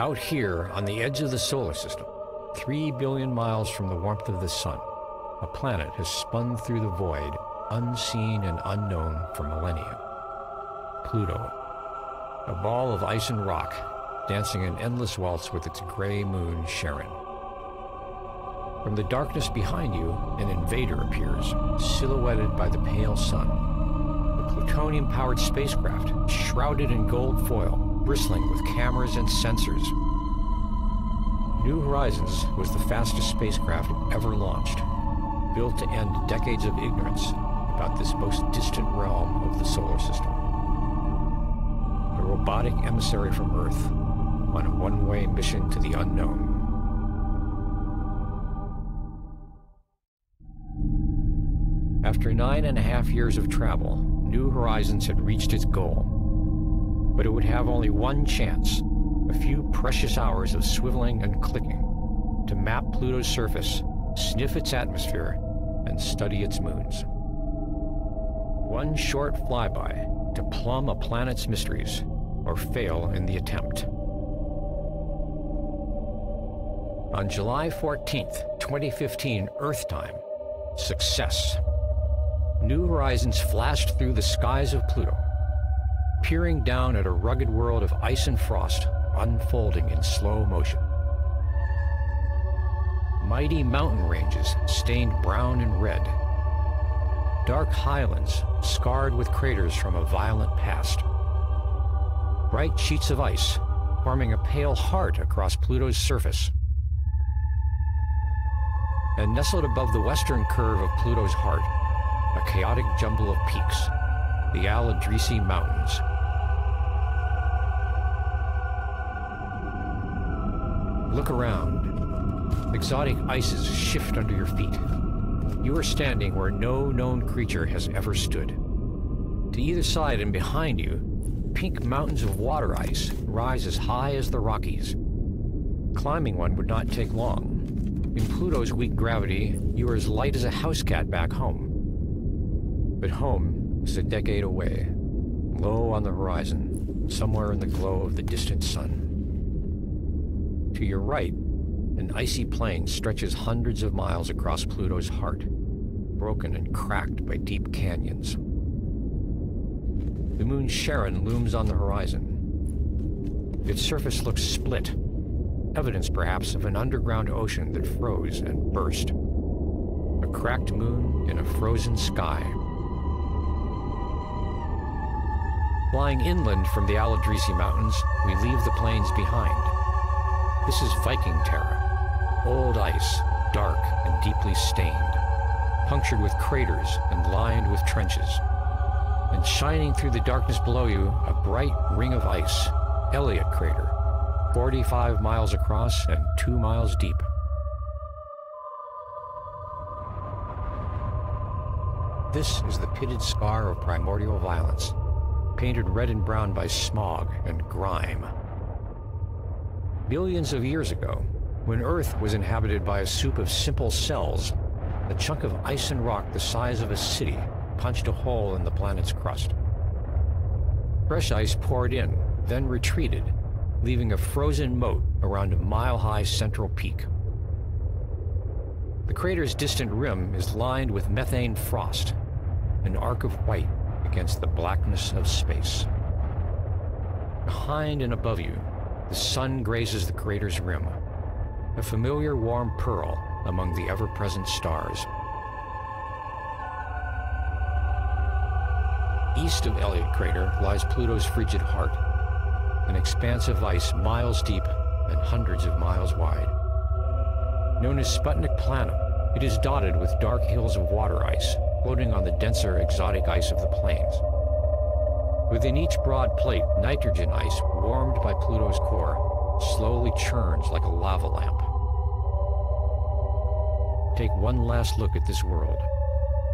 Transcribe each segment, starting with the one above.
Out here, on the edge of the solar system, three billion miles from the warmth of the sun, a planet has spun through the void, unseen and unknown for millennia. Pluto, a ball of ice and rock, dancing an endless waltz with its gray moon Charon. From the darkness behind you, an invader appears, silhouetted by the pale sun. A plutonium powered spacecraft, shrouded in gold foil, bristling with cameras and sensors. New Horizons was the fastest spacecraft ever launched, built to end decades of ignorance about this most distant realm of the solar system. A robotic emissary from Earth on a one way mission to the unknown. After nine and a half years of travel, New Horizons had reached its goal. But it would have only one chance a few precious hours of swiveling and clicking to map Pluto's surface, sniff its atmosphere, and study its moons. One short flyby to plumb a planet's mysteries or fail in the attempt. On July 14th, 2015 Earth time, success. New horizons flashed through the skies of Pluto, peering down at a rugged world of ice and frost unfolding in slow motion. Mighty mountain ranges stained brown and red. Dark highlands scarred with craters from a violent past. Bright sheets of ice forming a pale heart across Pluto's surface. And nestled above the western curve of Pluto's heart, a chaotic jumble of peaks, the Al Idrisi Mountains. Look around. Exotic ices shift under your feet. You are standing where no known creature has ever stood. To either side and behind you, pink mountains of water ice rise as high as the Rockies. Climbing one would not take long. In Pluto's weak gravity, you are as light as a house cat back home. But home is a decade away, low on the horizon, somewhere in the glow of the distant sun. To your right, an icy plain stretches hundreds of miles across Pluto's heart, broken and cracked by deep canyons. The moon Charon looms on the horizon. Its surface looks split, evidence perhaps of an underground ocean that froze and burst. A cracked moon in a frozen sky. Flying inland from the Al Idrisi Mountains, we leave the plains behind. This is Viking Terra. Old ice, dark and deeply stained, punctured with craters and lined with trenches. And shining through the darkness below you, a bright ring of ice, Elliot Crater, 45 miles across and 2 miles deep. This is the pitted scar of primordial violence, painted red and brown by smog and grime billions of years ago, when Earth was inhabited by a soup of simple cells, a chunk of ice and rock the size of a city punched a hole in the planet's crust. Fresh ice poured in, then retreated, leaving a frozen moat around a mile-high central peak. The crater's distant rim is lined with methane frost, an arc of white against the blackness of space. Behind and above you, the sun grazes the crater's rim, a familiar warm pearl among the ever-present stars. East of Elliot Crater lies Pluto's frigid heart, an expanse of ice miles deep and hundreds of miles wide. Known as Sputnik Planum, it is dotted with dark hills of water ice floating on the denser exotic ice of the plains. Within each broad plate, nitrogen ice, warmed by Pluto's core, slowly churns like a lava lamp. Take one last look at this world.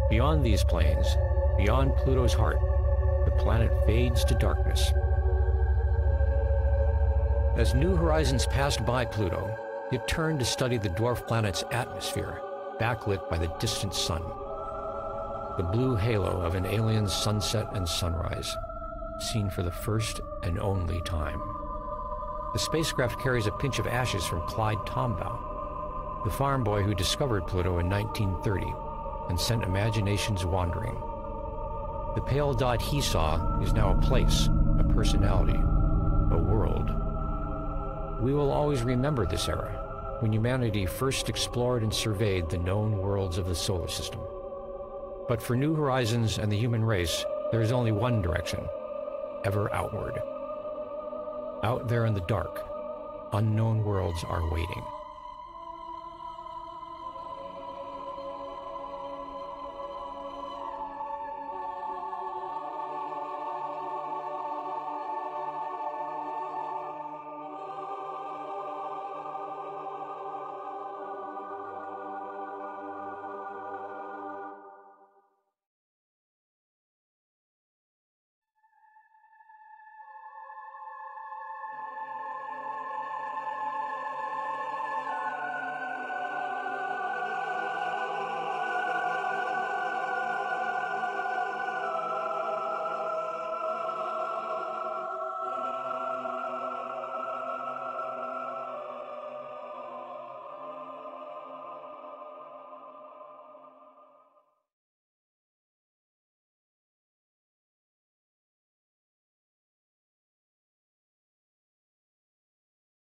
Beyond these plains, beyond Pluto's heart, the planet fades to darkness. As New Horizons passed by Pluto, it turned to study the dwarf planet's atmosphere, backlit by the distant sun. The blue halo of an alien sunset and sunrise seen for the first and only time. The spacecraft carries a pinch of ashes from Clyde Tombaugh, the farm boy who discovered Pluto in 1930 and sent imaginations wandering. The pale dot he saw is now a place, a personality, a world. We will always remember this era, when humanity first explored and surveyed the known worlds of the solar system. But for New Horizons and the human race, there is only one direction, ever outward. Out there in the dark, unknown worlds are waiting.